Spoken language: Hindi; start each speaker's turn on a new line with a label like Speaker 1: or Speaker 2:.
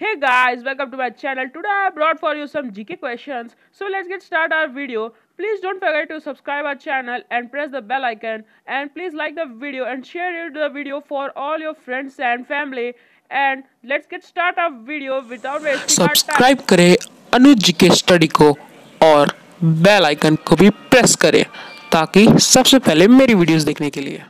Speaker 1: Hey guys, welcome to my channel. Today I brought for you some GK questions. So let's get start our video. Please don't forget to subscribe our channel and press the bell icon. And please like the video and share the video for all your friends and family. And let's get start our video without wasting time.
Speaker 2: Subscribe करें अनुज जी के स्टडी को और बेल आइकन को भी प्रेस करें ताकि सबसे पहले मेरी वीडियोस देखने के लिए